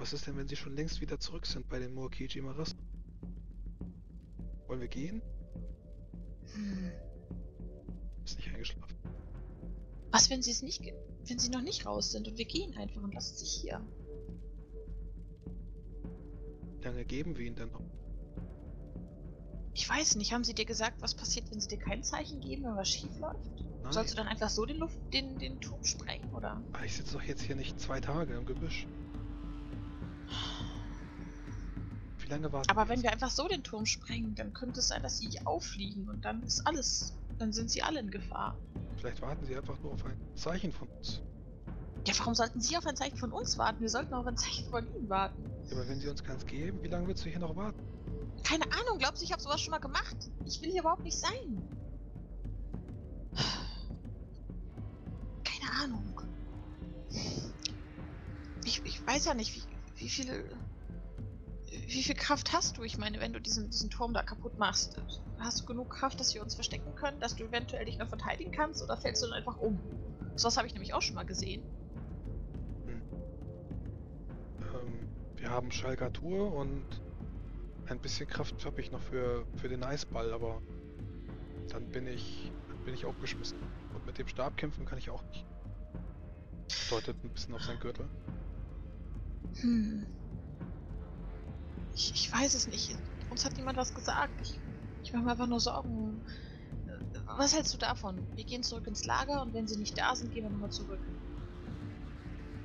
Was ist denn, wenn sie schon längst wieder zurück sind bei den Muakiji Maras? Wollen wir gehen? Hm. Ist nicht eingeschlafen. Was, wenn sie es nicht, wenn sie noch nicht raus sind und wir gehen einfach und lassen sich hier? Wie lange geben wir ihnen denn noch? Ich weiß nicht, haben sie dir gesagt, was passiert, wenn sie dir kein Zeichen geben, wenn was schief läuft? Nein. Sollst du dann einfach so den Luft, den, den Turm sprengen, oder? Aber Ah, ich sitze doch jetzt hier nicht zwei Tage im Gebüsch. Lange warten Aber wir wenn wir einfach so den Turm sprengen, dann könnte es sein, dass sie auffliegen und dann ist alles, dann sind sie alle in Gefahr. Vielleicht warten sie einfach nur auf ein Zeichen von uns. Ja, warum sollten sie auf ein Zeichen von uns warten? Wir sollten auf ein Zeichen von ihnen warten. Ja, aber wenn sie uns keins geben, wie lange willst du hier noch warten? Keine Ahnung, glaubst du, ich habe sowas schon mal gemacht? Ich will hier überhaupt nicht sein. Keine Ahnung. Ich, ich weiß ja nicht, wie, wie viel. Wie viel Kraft hast du? Ich meine, wenn du diesen, diesen Turm da kaputt machst, hast du genug Kraft, dass wir uns verstecken können, dass du eventuell dich noch verteidigen kannst oder fällst du dann einfach um? So was habe ich nämlich auch schon mal gesehen. Ähm, wir haben Schalgatur und ein bisschen Kraft habe ich noch für, für den Eisball, aber dann bin ich, bin ich aufgeschmissen. Und mit dem Stab kämpfen kann ich auch nicht. Deutet ein bisschen auf sein Gürtel. Hm. Ich, ich weiß es nicht. Uns hat niemand was gesagt. Ich, ich mache mir einfach nur Sorgen. Äh, Was hältst du davon? Wir gehen zurück ins Lager und wenn sie nicht da sind, gehen wir nochmal zurück.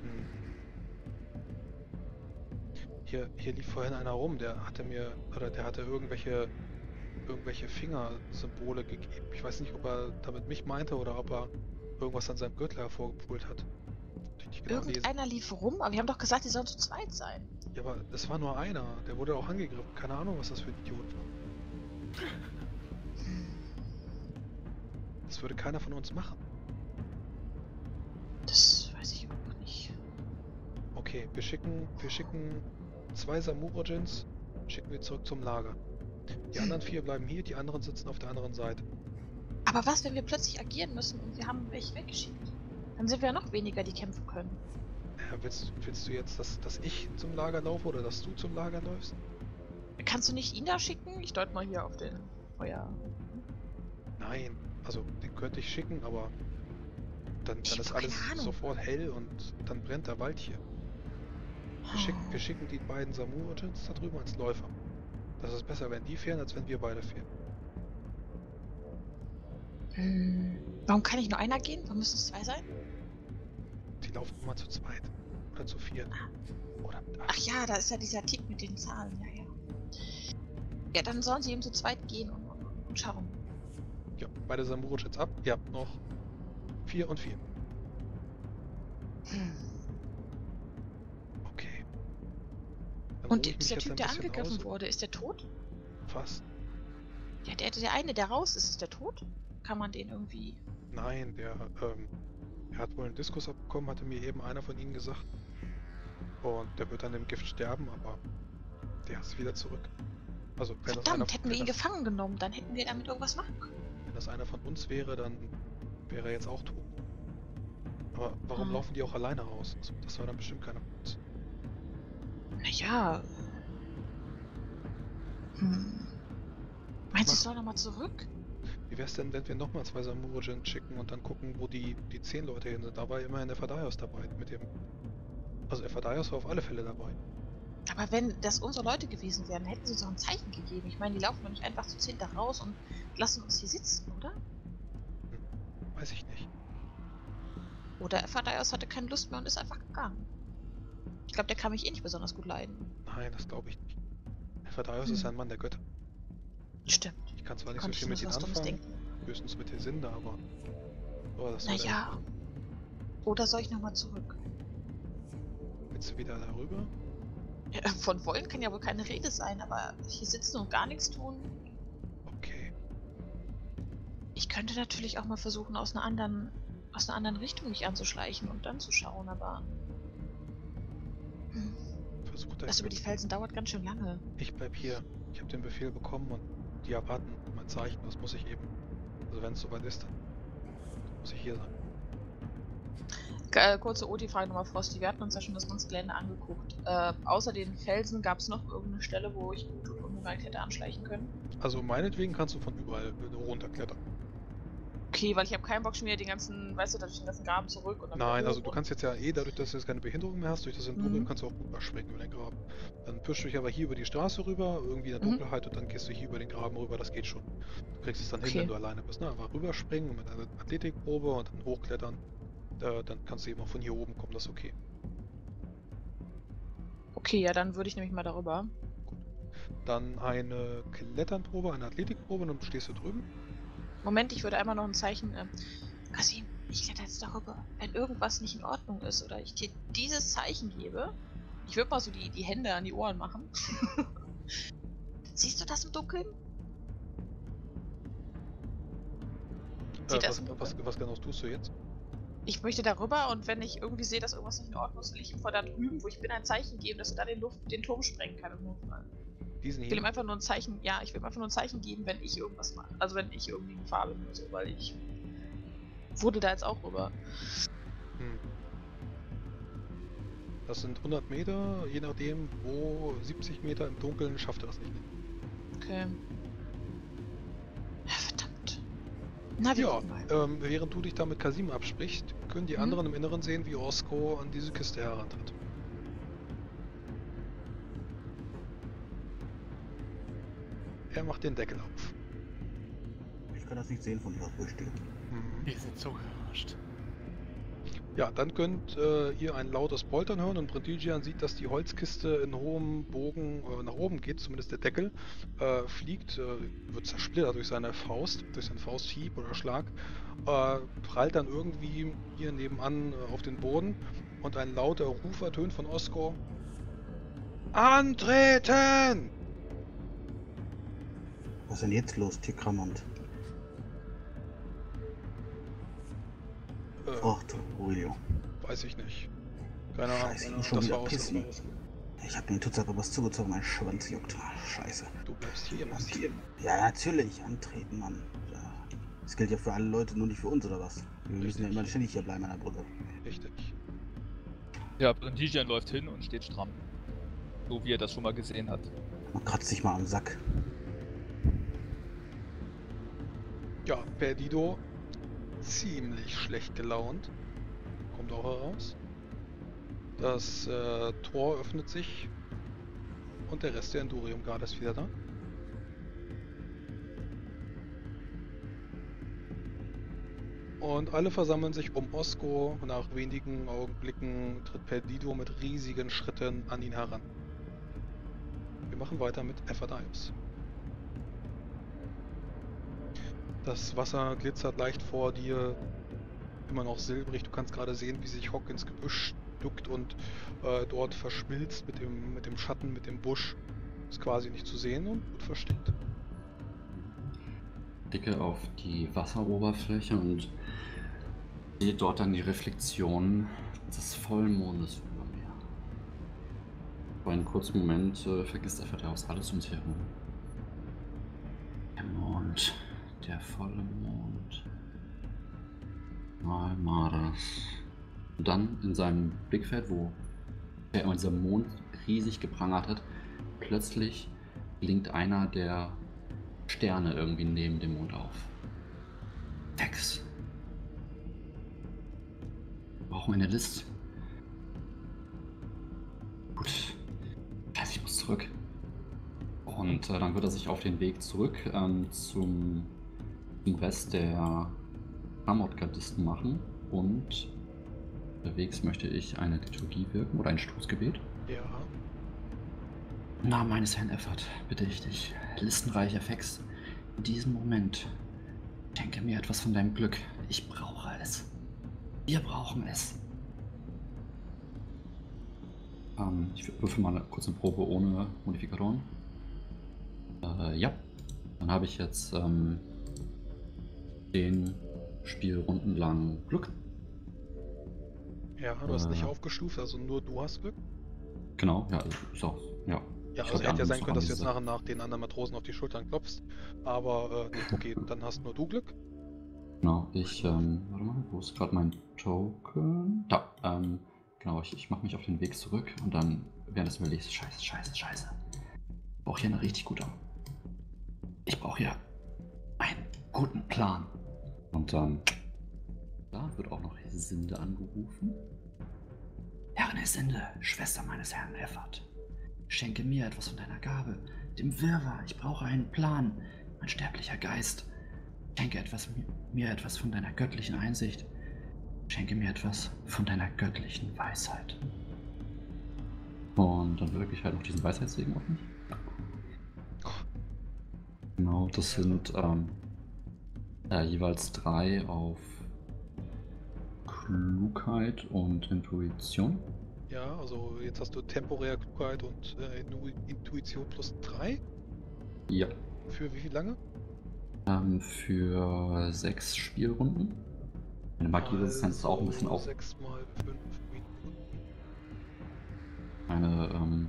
Hm. Hier, hier lief vorhin einer rum, der hatte mir, oder der hatte irgendwelche, irgendwelche Fingersymbole gegeben. Ich weiß nicht, ob er damit mich meinte oder ob er irgendwas an seinem Gürtel hervorgepult hat. Genau lesen. Irgendeiner lief rum, aber wir haben doch gesagt, die sollen zu zweit sein. Ja, aber das war nur einer. Der wurde auch angegriffen. Keine Ahnung, was das für ein Idiot war. Das würde keiner von uns machen. Das weiß ich auch nicht. Okay, wir schicken, wir schicken zwei Samurajins, schicken wir zurück zum Lager. Die anderen vier bleiben hier, die anderen sitzen auf der anderen Seite. Aber was, wenn wir plötzlich agieren müssen und wir haben welche weggeschickt? Dann sind wir ja noch weniger, die kämpfen können. Ja, willst, willst du jetzt, dass, dass ich zum Lager laufe oder dass du zum Lager läufst? Kannst du nicht ihn da schicken? Ich deute mal hier auf den Feuer. Nein, also den könnte ich schicken, aber dann, Ich dann ist alles sofort hell und dann brennt der Wald hier. Wir schicken, wir schicken die beiden Samurajins da drüben als Läufer. Das ist besser, wenn die fähren, als wenn wir beide fähren. Hm. Warum kann nicht nur einer gehen? Warum müssen es zwei sein? Laufen immer zu zweit. Oder zu viert. Oder mit Ach acht. ja, da ist ja dieser Tick mit den Zahlen, ja, ja. Ja, dann sollen sie eben zu zweit gehen und, und, schauen. Ja, beide Samurajins ab. Ihr habt noch vier und vier. Hm. Okay. Dann Und dieser jetzt Typ, der angegriffen aus. wurde, ist der tot? Fast. Ja, der, der eine, der raus ist, ist der tot? Kann man den irgendwie. Nein, der, ähm, er hat wohl einen Diskus abbekommen, hatte mir eben einer von ihnen gesagt. Und der wird dann im Gift sterben, aber der ist wieder zurück. Also, wenn das, Verdammt, hätten wir ihn das, gefangen genommen, dann hätten wir damit irgendwas machen können. wenn das einer von uns wäre, dann wäre er jetzt auch tot. Aber warum Ah. laufen die auch alleine raus? Also, das war dann bestimmt keiner von uns. Naja. Hm. Meinst du, ich soll nochmal zurück? Wie wär's denn, wenn wir nochmal zwei Samurajin schicken und dann gucken, wo die, die zehn Leute hin sind? Da war immerhin der Fadaios dabei, mit dem... Also der Fadaios war auf alle Fälle dabei. Aber wenn das unsere Leute gewesen wären, hätten sie uns doch ein Zeichen gegeben. Ich meine, die laufen doch nicht einfach zu zehn da raus und lassen uns hier sitzen, oder? Weiß ich nicht. Oder Fadaios hatte keine Lust mehr und ist einfach gegangen. Ich glaube, der kann mich eh nicht besonders gut leiden. Nein, das glaube ich nicht. Der Fadaios ist Hm. ein Mann der Götter. Stimmt. Ich kann zwar nicht so viel mit Dummes anfangen, denken. höchstens mit Hesinde, aber... aber das Naja. Oder soll ich nochmal zurück? Willst du wieder darüber? Ja, von wollen kann ja wohl keine Rede sein, aber hier sitzen und gar nichts tun. Okay. Ich könnte natürlich auch mal versuchen, aus einer anderen, aus einer anderen Richtung mich anzuschleichen und dann zu schauen, aber. Hm, Versuch da Das über die Felsen dauert ganz schön lange. Ich bleib hier. Ich habe den Befehl bekommen und die erwarten mein Zeichen. Das muss ich eben. Also wenn es soweit ist, dann muss ich hier sein. Äh, kurze OT-Frage nochmal, Frosty. Wir hatten uns ja schon das ganze Gelände angeguckt. Äh, außer den Felsen gab es noch irgendeine Stelle, wo ich gut und unbemerkt hätte anschleichen können? Also meinetwegen kannst du von überall runterklettern. Okay, weil ich habe keinen Bock schon wieder den ganzen, weißt du, durch den ganzen Graben zurück und dann Nein, also du kannst jetzt ja eh, dadurch, dass du jetzt keine Behinderung mehr hast, durch das Entdunkeln Mhm. kannst du auch gut überspringen über den Graben. Dann pischst du dich aber hier über die Straße rüber, irgendwie in der Mhm. Dunkelheit und dann gehst du hier über den Graben rüber, das geht schon. Du kriegst es dann hin, Okay. wenn du alleine bist. Ne? Einfach rüberspringen mit einer Athletikprobe und dann hochklettern. Da, dann kannst du eben auch von hier oben kommen, das ist okay. Okay, ja, dann würde ich nämlich mal darüber. Dann eine Kletternprobe, eine Athletikprobe und dann stehst du drüben. Moment, ich würde einmal noch ein Zeichen. Äh, Kasim, ich kletter jetzt darüber. Wenn irgendwas nicht in Ordnung ist oder ich dir dieses Zeichen gebe, ich würde mal so die, die Hände an die Ohren machen. Siehst du das im Dunkeln? Äh, das was, was, was genau tust du jetzt? Ich möchte darüber und wenn ich irgendwie sehe, dass irgendwas nicht in Ordnung ist, will ich ihm vor da drüben, wo ich bin, ein Zeichen geben, dass er da den, Luft, den Turm sprengen kann im Notfall. Diesen Ich will ihm einfach nur ein Zeichen, ja, ich will ihm einfach nur ein Zeichen geben, wenn ich irgendwas mache. Also wenn ich irgendwie in Gefahr bin oder so, weil ich wurde da jetzt auch rüber. Hm. Das sind 100 Meter, je nachdem, wo 70 Meter im Dunkeln schafft er das nicht. Okay. Ja, verdammt. Na, Ja, ähm, während du dich da mit Kasim absprichst, können die Mhm. anderen im Inneren sehen, wie Osko an diese Kiste herantritt. Er macht den Deckel auf. Ich kann das nicht sehen von hier aus, wo ich stehe. Mhm. Wir sind so überrascht. Ja, dann könnt äh, ihr ein lautes Poltern hören und Brentigian sieht, dass die Holzkiste in hohem Bogen äh, nach oben geht, zumindest der Deckel, äh, fliegt, äh, wird zersplittert durch seine Faust, durch seinen Fausthieb oder Schlag, äh, prallt dann irgendwie hier nebenan äh, auf den Boden und ein lauter Ruf ertönt von Osko. Antreten! Was ist denn jetzt los, Tikramont? Äh, Fragt Aurelio. weiß ich nicht. Keine Ahnung, Scheiße, ich muss schon das wieder war pissen. Ich hab den Tutzak was zugezogen, mein Schwanz juckt. Ah, Scheiße. Du bleibst hier, Mann. Ja, natürlich, antreten, Mann. Das gilt ja für alle Leute, nur nicht für uns, oder was? Wir müssen ja Richtig. immer ständig hier bleiben an der Brücke. Richtig. Ja, Brentigian läuft hin und steht stramm. So wie er das schon mal gesehen hat. Man kratzt sich mal am Sack. Ja, Perdido ziemlich schlecht gelaunt. Kommt auch heraus. Das äh, Tor öffnet sich und der Rest der Endurium Guard ist wieder da. Und alle versammeln sich um Osko. Nach wenigen Augenblicken tritt Perdido mit riesigen Schritten an ihn heran. Wir machen weiter mit Ephadios. Das Wasser glitzert leicht vor dir, immer noch silbrig. Du kannst gerade sehen, wie sich Hock ins Gebüsch duckt und äh, dort verschmilzt mit dem, mit dem Schatten, mit dem Busch. Ist quasi nicht zu sehen und gut versteckt. blicke auf die Wasseroberfläche und sehe dort dann die Reflexion des Vollmondes über mir. Für einen kurzen Moment äh, vergisst er Verdaus alles um sich herum. Der volle Mond. Mal Maras. Und dann in seinem Blickfeld, wo er immer dieser Mond riesig geprangert hat, plötzlich blinkt einer der Sterne irgendwie neben dem Mond auf. Tex. Wir eine List. Gut. Scheiße, ich muss zurück. Und äh, dann wird er sich auf den Weg zurück ähm, zum, zum Rest der Amot-Gardisten machen. Und unterwegs möchte ich eine Liturgie wirken oder ein Stoßgebet. Ja. Im Namen meines Herrn Effert bitte ich dich, listenreicher Fex, in diesem Moment schenke mir etwas von deinem Glück. Ich brauche es. Wir brauchen es. Ähm, ich würfel mal kurz eine Probe ohne Modifikatoren. Äh, ja. Dann habe ich jetzt ähm, den Spielrunden lang Glück. Ja, du hast nicht Äh. aufgestuft, also nur du hast Glück. Genau, ja, ist auch, ja. Ja, Ich also hätte ja sein können, dass du jetzt nach und nach den anderen Matrosen auf die Schultern klopfst. Aber, äh, nee, okay, dann hast nur du Glück. Genau, ich, ähm, warte mal, wo ist gerade mein Token? Da, ähm, genau, ich, ich mache mich auf den Weg zurück und dann währenddessen überlege ich, scheiße, scheiße, scheiße. Ich brauche hier eine richtig gute. Ich brauche hier einen guten Plan. Und ähm, da wird auch noch Sinde angerufen. Herrin Sinde, Schwester meines Herrn Effert. Schenke mir etwas von deiner Gabe, dem Wirrwarr. Ich brauche einen Plan, mein sterblicher Geist. Schenke etwas, mir etwas von deiner göttlichen Einsicht. Schenke mir etwas von deiner göttlichen Weisheit. Und dann wirke ich halt noch diesen Weisheitssegen auf mich. Genau, das sind ähm, äh, jeweils drei auf Klugheit und Intuition. Ja, also jetzt hast du temporär Klugheit und äh, Intu- Intuition plus 3. Ja. Für wie viel lange? Ähm, für sechs Spielrunden. Meine Magieresistenz ist auch ein bisschen auf. 6 mal 5 Minuten. Meine, ähm,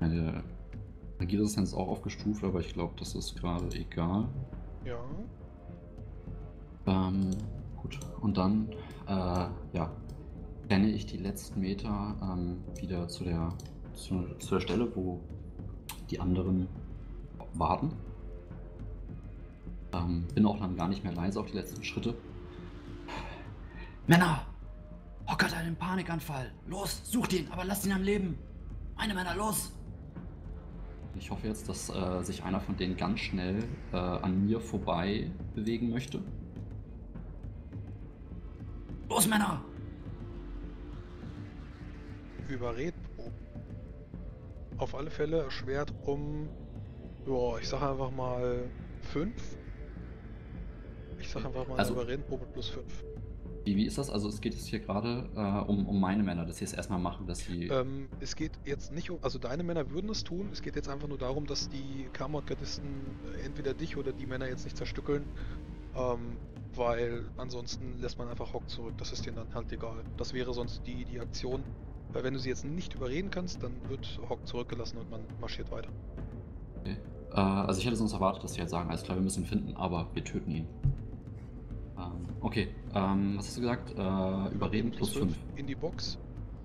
meine Magieresistenz ist auch aufgestuft, aber ich glaube, das ist gerade egal. Ja. Gut. Und dann, äh, ja, renne ich die letzten Meter ähm, wieder zu der, zu, zu der Stelle, wo die anderen warten. Ähm, bin auch dann gar nicht mehr leise auf die letzten Schritte. Männer! Hockert einen Panikanfall! Los, sucht ihn, aber lasst ihn am Leben! Meine Männer, los! Ich hoffe jetzt, dass äh, sich einer von denen ganz schnell äh, an mir vorbei bewegen möchte. Los, Männer! Überredproben. Auf alle Fälle erschwert um, ja, ich sag einfach mal 5. Ich sag einfach mal Also- Überredenprobe plus 5. Wie, wie ist das? Also es geht jetzt hier gerade äh, um, um meine Männer, dass sie es erstmal machen, dass sie... Ähm, es geht jetzt nicht um, also deine Männer würden es tun, es geht jetzt einfach nur darum, dass die Kammergardisten äh, entweder dich oder die Männer jetzt nicht zerstückeln, ähm, weil ansonsten lässt man einfach Hock zurück, das ist denen dann halt egal. Das wäre sonst die, die Aktion, weil wenn du sie jetzt nicht überreden kannst, dann wird Hock zurückgelassen und man marschiert weiter. Okay. Äh, also ich hätte sonst erwartet, dass sie halt sagen, alles klar, wir müssen ihn finden, aber wir töten ihn. Ähm, okay, ähm, was hast du gesagt? Äh, überreden plus 5. in die Box.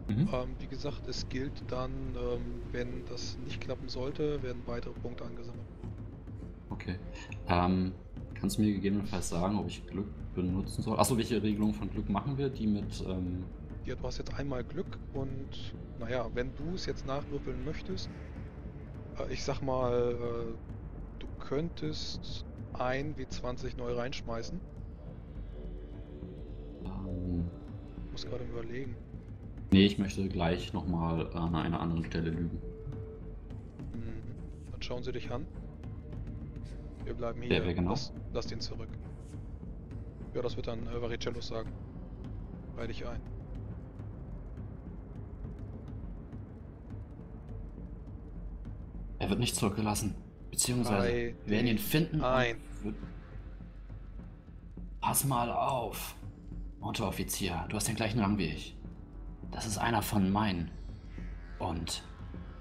Mhm. Ähm, wie gesagt, es gilt dann, ähm, wenn das nicht klappen sollte, werden weitere Punkte angesammelt. Okay. Ähm, kannst du mir gegebenenfalls sagen, ob ich Glück benutzen soll? Achso, welche Regelung von Glück machen wir? Die mit, ähm, Ja, du hast jetzt einmal Glück und naja, wenn du es jetzt nachwürfeln möchtest, äh, ich sag mal, äh, du könntest ein W20 neu reinschmeißen. ähm, Ich muss gerade überlegen. nee, ich möchte gleich nochmal an einer anderen Stelle lügen. Hm, Dann schauen sie dich an. Wir bleiben hier. Wer- wer genau? Lass, lass den zurück. Ja, das wird dann äh, Varicello sagen. Bei dich ein. Er wird nicht zurückgelassen. Beziehungsweise, Drei, wir werden ihn finden. und ein. wird- Pass mal auf. Unteroffizier, du hast den gleichen Rang wie ich. Das ist einer von meinen. Und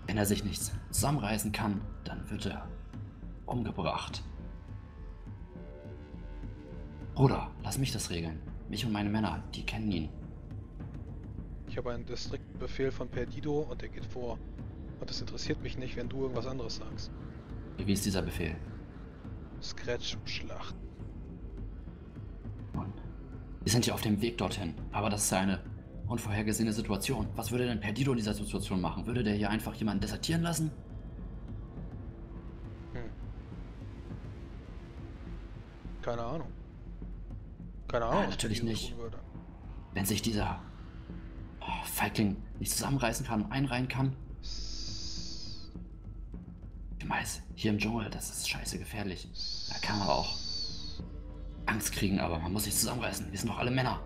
wenn er sich nicht zusammenreißen kann, dann wird er umgebracht. Bruder, lass mich das regeln. Mich und meine Männer, die kennen ihn. Ich habe einen Distriktbefehl von Perdido und der geht vor. Und es interessiert mich nicht, wenn du irgendwas anderes sagst. Wie ist dieser Befehl? Scratch-Schlacht. Wir sind ja auf dem Weg dorthin, aber das ist ja eine unvorhergesehene Situation. Was würde denn Perdido in dieser Situation machen? Würde der hier einfach jemanden desertieren lassen? Hm. Keine Ahnung. Keine Ahnung. Ah, was natürlich Perdido nicht. Wenn sich dieser oh, Feigling nicht zusammenreißen kann und einreihen kann? Ich weiß, hier im Dschungel, das ist scheiße gefährlich. Da kann man auch Angst kriegen, aber man muss sich zusammenreißen. Wir sind doch alle Männer.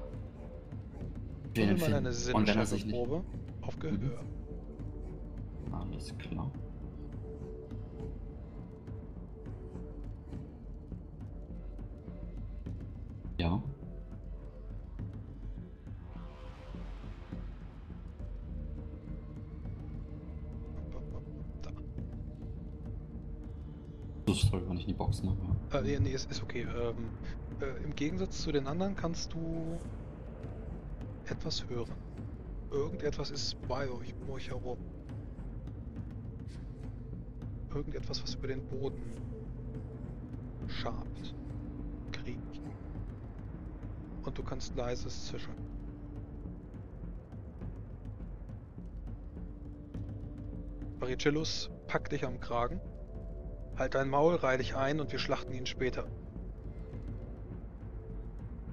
Ihn mal eine. Und wenn er sich nicht... Auf Gehör. Alles klar. Ja. Äh, nee, ist, ist okay. Ähm, äh, Im Gegensatz zu den anderen kannst du etwas hören. Irgendetwas ist bei euch, um euch herum. Irgendetwas, was über den Boden schabt, kriecht. Und du kannst leises zischen. Barricellus packt dich am Kragen. Halt dein Maul, reih dich ein und wir schlachten ihn später.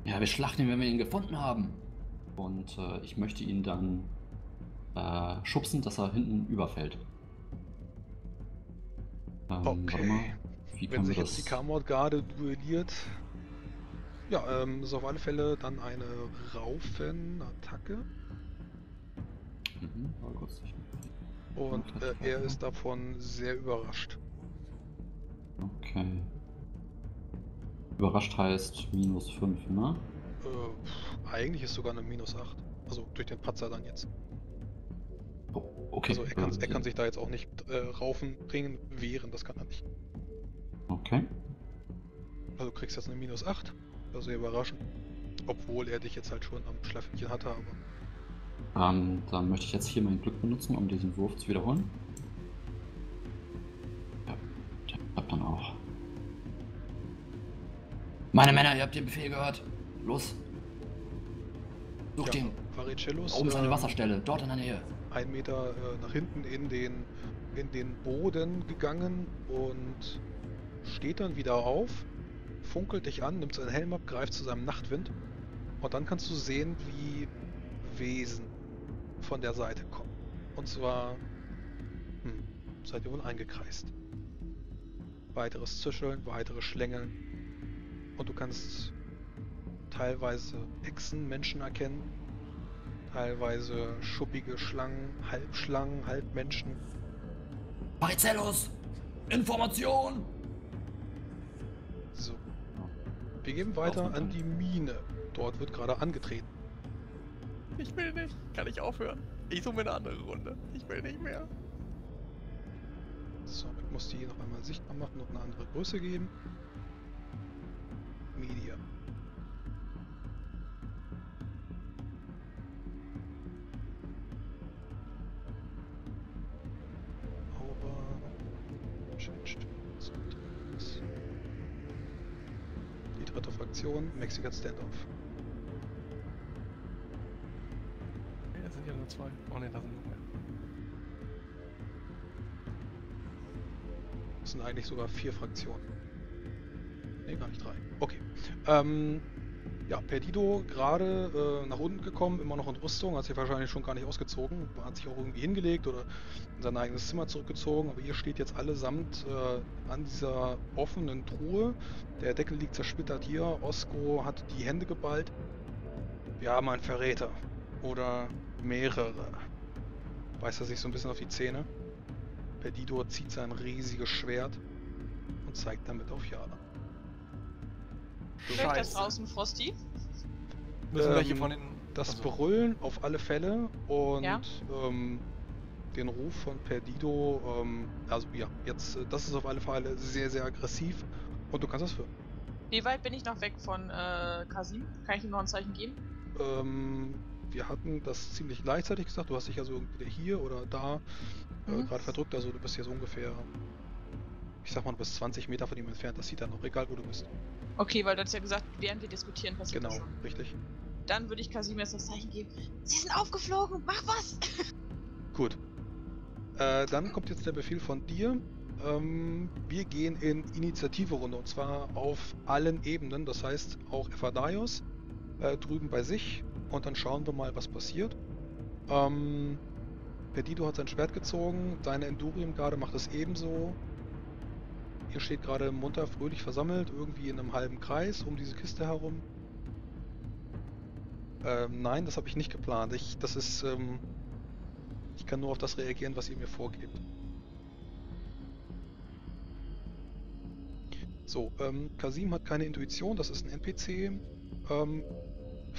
Ja, wir schlachten ihn, wenn wir ihn gefunden haben. Und äh, ich möchte ihn dann äh, schubsen, dass er hinten überfällt. Ähm, Warte Okay. mal. Wie Wenn sich wir jetzt das? die Kamord-Garde duelliert. Ja, ähm, ist auf alle Fälle dann eine Raufen-Attacke. Mhm, war kurz nicht. Und äh, er ist davon sehr überrascht. Okay. Überrascht heißt minus 5, ne? Äh, eigentlich ist sogar eine Minus 8. Also durch den Patzer dann jetzt. Oh, okay. Also er kann, er kann sich da jetzt auch nicht äh, raufen, bringen, wehren, das kann er nicht. Okay. Also du kriegst jetzt eine Minus 8. Das ist sehr überraschend. Obwohl er dich jetzt halt schon am Schlafenchen hatte, aber. Ähm, dann möchte ich jetzt hier mein Glück benutzen, um diesen Wurf zu wiederholen. Klappt dann auch. Meine Männer, ihr habt den Befehl gehört. Los. Sucht ihn. Varicellus. Da oben ist eine ähm, Wasserstelle, dort in der Nähe. ein Meter äh, nach hinten in den, in den Boden gegangen und steht dann wieder auf, funkelt dich an, nimmt seinen Helm ab, greift zu seinem Nachtwind und dann kannst du sehen, wie Wesen von der Seite kommen. Und zwar hm, seid ihr wohl eingekreist. Weiteres Zischeln, weitere Schlängeln und du kannst teilweise Echsenmenschen erkennen, teilweise schuppige Schlangen, Halbschlangen, Halbmenschen. Maricellus! Information! So. Wir gehen weiter an die Mine. Dort wird gerade angetreten. Ich will nicht. Kann ich aufhören? Ich suche mir eine andere Runde. Ich will nicht mehr. So, ich muss die noch einmal sichtbar machen und eine andere Größe geben. Media. Die dritte Fraktion, Mexican Standoff. Ja, sind ja nur zwei. Oh ne, da sind noch mehr. Sind eigentlich sogar vier Fraktionen. Ne, gar nicht drei. Okay. Ähm, ja, Perdido gerade äh, nach unten gekommen, immer noch in Rüstung, hat sich wahrscheinlich schon gar nicht ausgezogen, hat sich auch irgendwie hingelegt oder in sein eigenes Zimmer zurückgezogen, aber ihr steht jetzt allesamt äh, an dieser offenen Truhe. Der Deckel liegt zersplittert hier. Osko hat die Hände geballt. Wir haben einen Verräter. Oder mehrere. Beißt er sich so ein bisschen auf die Zähne. Perdido zieht sein riesiges Schwert und zeigt damit auf Jana. Ich das draußen, Frosty? Müssen Ähm, welche von den. Das Also, Brüllen auf alle Fälle und Ja. ähm, den Ruf von Perdido, ähm, also ja, jetzt, äh, das ist auf alle Fälle sehr, sehr aggressiv und du kannst das hören. Wie weit bin ich noch weg von äh, Kasim? Kann ich ihm noch ein Zeichen geben? Ähm, wir hatten das ziemlich gleichzeitig gesagt, du hast dich also entweder hier oder da äh, Mhm. gerade verdrückt, also du bist hier so ungefähr, ich sag mal, du bist 20 Meter von ihm entfernt, das sieht er noch, egal wo du bist. Okay, weil du hast ja gesagt, während wir diskutieren passiert Genau, richtig. Dann würde ich Kasim jetzt das Zeichen geben. Sie sind aufgeflogen, mach was! Gut. Äh, dann kommt jetzt der Befehl von dir. Ähm, wir gehen in Initiative-Runde und zwar auf allen Ebenen. Das heißt auch Ephadaios äh, drüben bei sich und dann schauen wir mal, was passiert. Ähm, Perdido hat sein Schwert gezogen, deine Endurium-Garde macht es ebenso. Ihr steht gerade munter, fröhlich versammelt, irgendwie in einem halben Kreis um diese Kiste herum. Ähm, nein, das habe ich nicht geplant. Ich, das ist, ähm, ich kann nur auf das reagieren, was ihr mir vorgebt. So, ähm, Kasim hat keine Intuition, das ist ein NPC. Ähm,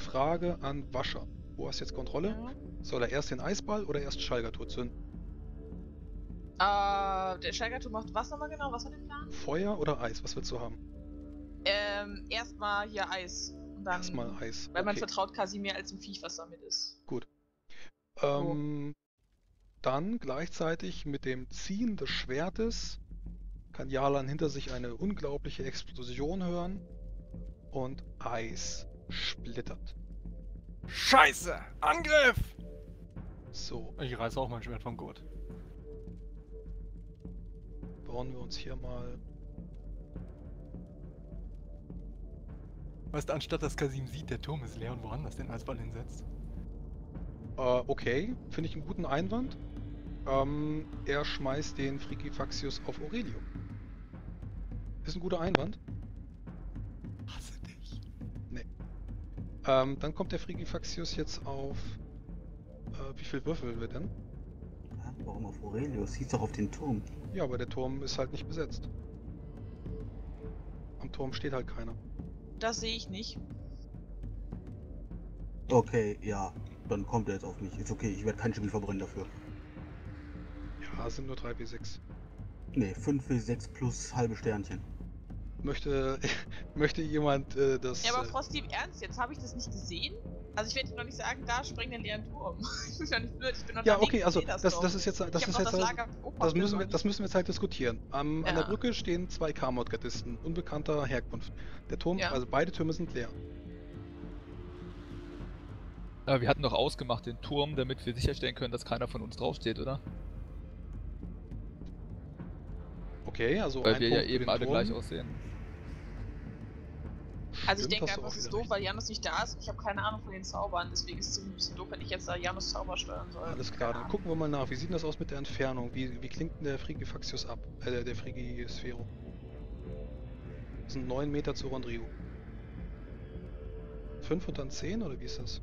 Frage an Wascher. Wo hast du jetzt Kontrolle? Ja. Soll er erst den Eisball oder erst Schalgatur zünden? Äh, der Steigerturm macht was nochmal genau? Was war der Plan? Feuer oder Eis? Was willst du haben? Ähm, erstmal hier Eis. Und dann, Erstmal Eis. Weil man vertraut Kasimir als dem Viech, was damit ist. Ähm, dann gleichzeitig mit dem Ziehen des Schwertes kann Jalan hinter sich eine unglaubliche Explosion hören und Eis splittert. Scheiße! Angriff! So, Ich reiß auch mein Schwert vom Gurt. bauen wir uns hier mal. Weißt du, anstatt dass Kasim sieht, der Turm ist leer und woanders den Eisball hinsetzt. Äh, okay, finde ich einen guten Einwand. Ähm, er schmeißt den Frigifaxius auf Aurelio. Ist ein guter Einwand. Ähm, dann kommt der Frigifaxius jetzt auf. Äh, wie viel würfeln wir denn? Warum auf Aurelius? Hieß doch auf den Turm. Ja, aber der Turm ist halt nicht besetzt. Am Turm steht halt keiner. Das sehe ich nicht. Okay, ja. Dann kommt er jetzt auf mich. Ist okay, ich werde kein Spiel verbrennen dafür. Ja, es sind nur 3W6. Ne, 5 w 6 plus halbe Sternchen. Möchte, möchte jemand äh, das. Ja, aber äh, Frosty, im Ernst, jetzt habe ich das nicht gesehen? Also ich werde dir noch nicht sagen, da sprengt den leeren Turm. ich bin ja nicht blöd, ich bin ja, unterwegs, okay, also das, doch. das ist jetzt, das ich ist noch jetzt, das das, Lager das müssen wir, noch das müssen wir jetzt halt diskutieren. Am, An der Ja. Brücke stehen zwei Kamot-Gardisten, unbekannter Herkunft. Der Turm, Ja. also beide Türme sind leer. Äh, wir hatten doch ausgemacht den Turm, damit wir sicherstellen können, dass keiner von uns draufsteht, oder? Okay, also Weil ein wir Punkt ja eben alle Turm. gleich aussehen. Also ich denke einfach, es ist doof, weil Janus nicht da ist und ich habe keine Ahnung von den Zaubern, deswegen ist es ein bisschen doof, wenn ich jetzt da Janus Zauber steuern soll. Alles klar, dann gucken wir mal nach. Wie sieht das aus mit der Entfernung? Wie, wie klingt denn der Frigifaxius ab? Äh, der, der Frigisphero. Das sind 9 Meter zu Rondrigo. 5 und dann 10 oder wie ist das?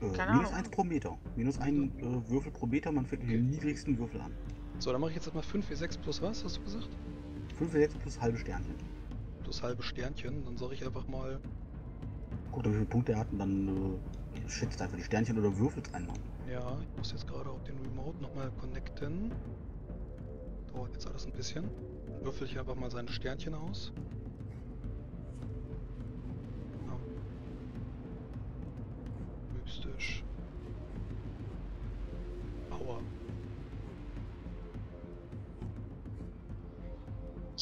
Äh, Keine minus Ahnung. 1 pro Meter. Minus ein äh, Würfel pro Meter, man fängt Okay. dem niedrigsten Würfel an. So, dann mache ich jetzt erstmal 5W6 plus was, hast du gesagt? 5 w 6 plus halbe Sternchen. Plus halbe Sternchen. Dann sage ich einfach mal, Guckt, wie viele Punkte er hat und dann äh, schätzt einfach die Sternchen oder würfelt einmal. ja, ich muss jetzt gerade auf den Remote nochmal connecten. Dauert jetzt alles ein bisschen. Dann würfel ich einfach mal seine Sternchen aus.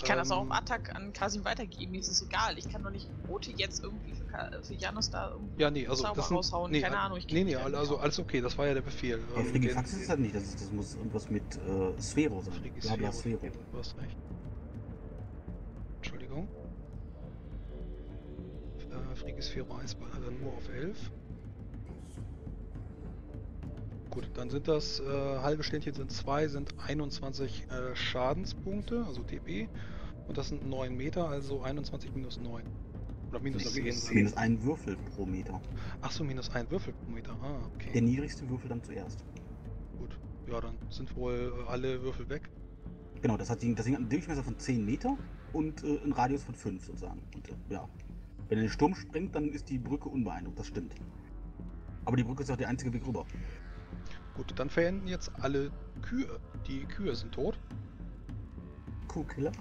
Ich kann das auch auf Ähm, Attack an Kasim weitergeben, mir ist es egal. Ich kann doch nicht Rote jetzt irgendwie für, für Janus da irgendwie Ja, nee, also Zauber das sind, raushauen. nee, Keine Ahnung, ich Nee, nee, nicht also alles okay, das war ja der Befehl. Ähm, Frigifax den- ist das nicht, das, ist, das muss irgendwas mit äh, Sphero sein. Frigisphero. Blabla Sphero. Du hast recht. Entschuldigung. Äh, Frigisphero Eisball hat er nur auf 11. Gut, dann sind das äh, halbe Ständchen sind 2, sind 21 äh, Schadenspunkte, also TP. Und das sind 9 Meter, also 21 minus 9. Oder minus Das 10. ist minus ein Würfel pro Meter. Achso, minus 1 Würfel pro Meter. Ah, okay. Der niedrigste Würfel dann zuerst. Gut. Ja, dann sind wohl äh, alle Würfel weg. Genau, das hat, die, das hat einen Durchmesser von 10 Meter und äh, einen Radius von 5 sozusagen. Und, äh, ja. Wenn er den Sturm sprengt, dann ist die Brücke unbeeindruckt, das stimmt. Aber die Brücke ist auch der einzige Weg rüber. Gut, dann verenden jetzt alle Kühe. Die Kühe sind tot. Kuhkiller.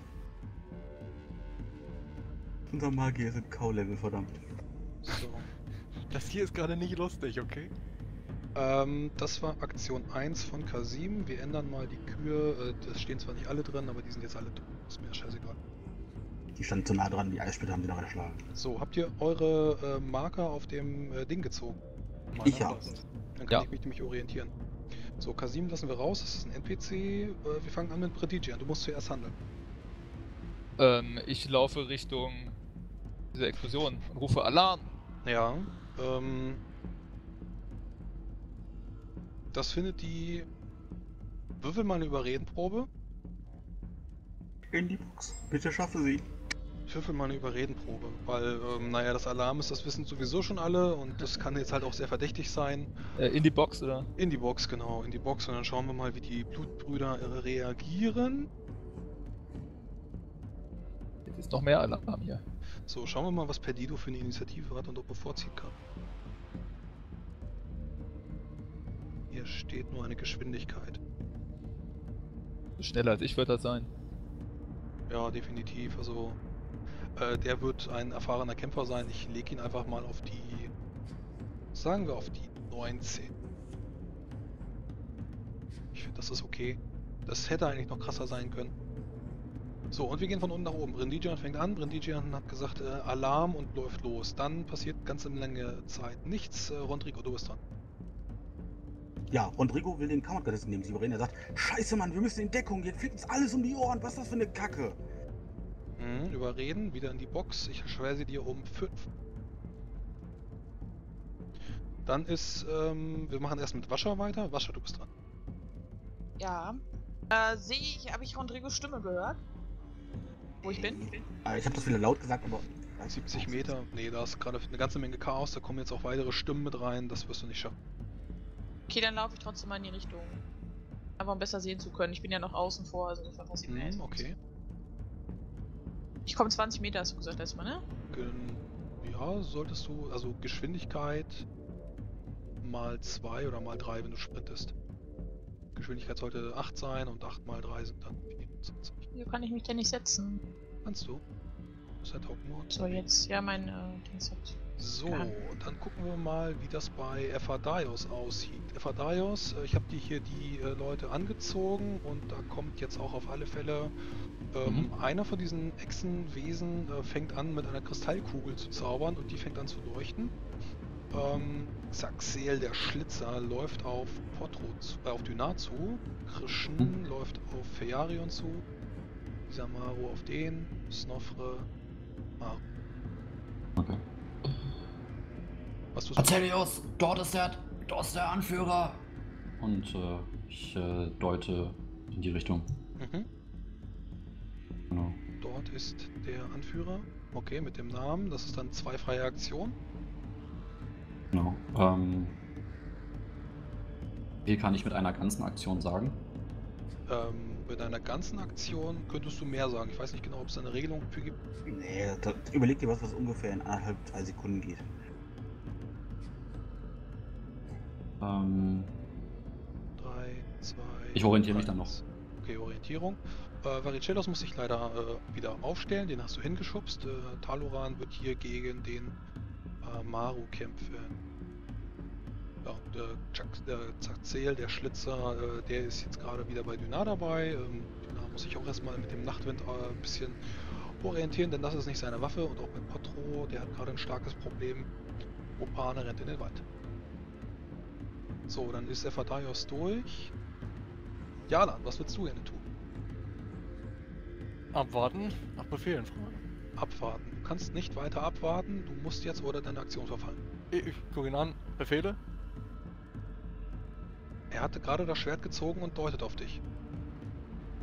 Unser Magier sind Kau-Level, verdammt. So. Das hier ist gerade nicht lustig, okay? Ähm, das war Aktion 1 von Kasim. Wir ändern mal die Kühe. Äh, das stehen zwar nicht alle drin, aber die sind jetzt alle tot. Ist mir scheißegal. Die standen zu nah dran, die Eissplitter haben sie noch erschlagen. So, habt ihr eure äh, Marker auf dem äh, Ding gezogen? Meiner Ich hab. Dann kann Ja. ich mich nämlich orientieren. So, Kasim lassen wir raus. Das ist ein NPC. Äh, wir fangen an mit Predigian. Du musst zuerst handeln. Ähm, ich laufe Richtung diese Explosion und rufe Alarm. Ja. Ähm, das findet die. Würfel mal eine Überredenprobe. In die Box. Bitte schaffe sie. Würfel mal eine Überredenprobe, weil, ähm, naja, das Alarm ist, das wissen sowieso schon alle und das kann jetzt halt auch sehr verdächtig sein. Äh, in die Box, oder? In die Box, genau, in die Box und dann schauen wir mal, wie die Blutbrüder reagieren. Jetzt ist noch mehr Alarm hier. So, schauen wir mal, was Perdido für eine Initiative hat und ob er vorziehen kann. Hier steht nur eine Geschwindigkeit. Schneller als ich wird das sein. Ja, definitiv. Also, äh, der wird ein erfahrener Kämpfer sein. Ich lege ihn einfach mal auf die, sagen wir auf die 19. Ich finde, das ist okay. Das hätte eigentlich noch krasser sein können. So, und wir gehen von unten nach oben. Brindigian fängt an. Brindigian hat gesagt, äh, Alarm und läuft los. Dann passiert ganz in Länge Zeit nichts. Äh, Rodrigo, du bist dran. Ja, Rodrigo will den Kameragardisten neben sich überreden. Er sagt, scheiße Mann, wir müssen in Deckung gehen, fliegt uns alles um die Ohren, was ist das für eine Kacke? Mhm, überreden, wieder in die Box. Ich erschwere sie dir um 5. Dann ist, ähm, wir machen erst mit Wascher weiter. Wascher, du bist dran. Ja. Äh, sehe ich, habe ich Rodrigos Stimme gehört? Wo ich bin? Äh, ich habe das wieder laut gesagt, aber... 70 Meter. Nee, da ist gerade eine ganze Menge Chaos. Da kommen jetzt auch weitere Stimmen mit rein. Das wirst du nicht schaffen. Okay, dann laufe ich trotzdem mal in die Richtung. Einfach um besser sehen zu können. Ich bin ja noch außen vor, also insofern passiert mir Mhm, jetzt okay. nichts. Ich komme 20 Meter, hast du gesagt, erstmal, ne? Gen ja, solltest du, also Geschwindigkeit mal 2 oder mal 3, wenn du sprintest. Geschwindigkeit sollte 8 sein und 8 mal 3 sind dann 24. Hier kann ich mich denn nicht setzen. Kannst du? Set Talk Mode. So, jetzt, ja, mein äh, Dings hat. So, Ja. dann gucken wir mal, wie das bei Efadaios aussieht. Efadaios, äh, ich habe dir hier die äh, Leute angezogen und da kommt jetzt auch auf alle Fälle ähm, Mhm. einer von diesen Echsenwesen äh, fängt an mit einer Kristallkugel zu zaubern und die fängt an zu leuchten. Ähm, Zaxel, der Schlitzer, läuft auf Potro zu, äh, auf Dynar zu. Krishn Mhm. läuft auf Feyarion zu. Isamaru auf den. Snofre. Maru. Okay. Was tust du? Azelios, dort ist der, dort ist der Anführer. Und äh, ich äh, deute in die Richtung. Mhm. Genau. Dort ist der Anführer. Okay, mit dem Namen. Das ist dann zwei freie Aktionen. genau. Ähm, viel kann ich mit einer ganzen Aktion sagen. Ähm, bei deiner ganzen Aktion könntest du mehr sagen. Ich weiß nicht genau, ob es eine Regelung für gibt. Nee, da, überleg dir was, was ungefähr in anderthalb, zwei Sekunden geht. Ähm, Drei, zwei. Ich orientiere mich dann eins. Okay, Orientierung. Äh, Varicellos muss sich leider äh, wieder aufstellen. Den hast du hingeschubst. Äh, Taloran wird hier gegen den äh, Maru kämpfen. Ja, der, Jack- der Zaxel, der Schlitzer, äh, der ist jetzt gerade wieder bei Dynar dabei. Ähm, Dynar muss sich auch erstmal mit dem Nachtwind äh, ein bisschen orientieren, denn das ist nicht seine Waffe. Und auch bei Potro, der hat gerade ein starkes Problem. Opane rennt in den Wald. So, dann ist Ephadaios durch. Jalan, was willst du gerne tun? Abwarten, nach Befehlen fragen. Abwarten. Du kannst nicht weiter abwarten, du musst jetzt oder deine Aktion verfallen. Ich, ich gucke ihn an. Befehle? Er hatte gerade das Schwert gezogen und deutet auf dich.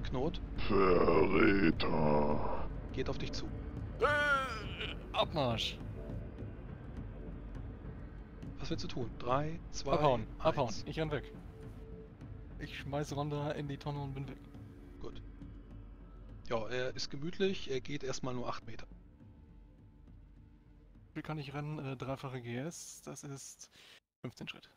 Knot Verräter. geht auf dich zu. Äh, Abmarsch. Was willst du tun? 3, 2, Abhauen, abhauen. 1. Ich renn weg. Ich schmeiß Ronda in die Tonne und bin weg. Ja, er ist gemütlich, er geht erstmal nur 8 Meter. Wie kann ich rennen? Äh, dreifache GS, das ist 15 Schritt.